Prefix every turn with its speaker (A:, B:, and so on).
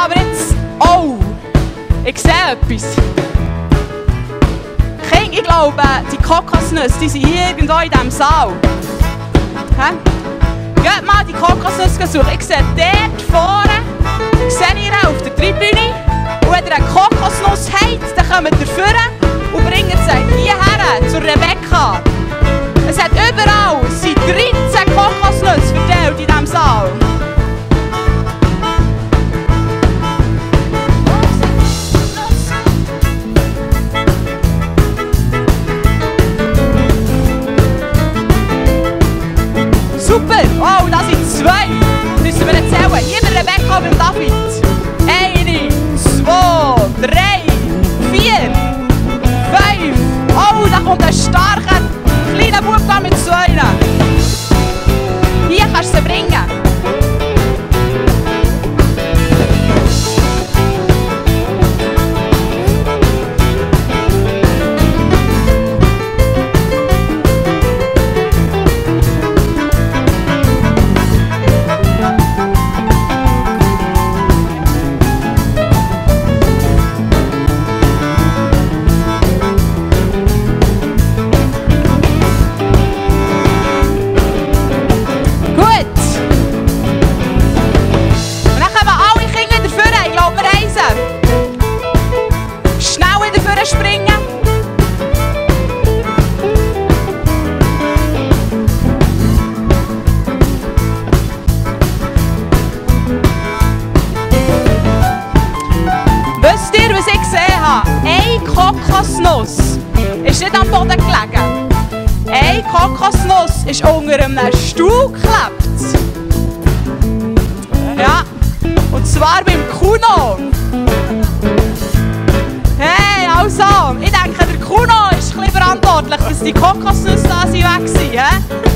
A: Aber jetzt, oh, ich sehe etwas. Kind, ich glaube, die Kokosnüsse, die sind irgendwo in diesem Saal. Hä? Geht mal die Kokosnüsse suchen. Ich sehe dort vorne, sehe ก็打ป็ Wisst ihr, was ich gesehen habe? Eine Kokosnuss ist nicht am Boden gelegen. Eine Kokosnuss ist unter einem Stuhl geklebt. Ja, und zwar beim Kuno. Hey, also, ich denke, der Kuno ist ein bisschen verantwortlich, dass die Kokosnüsse da sind weg sind.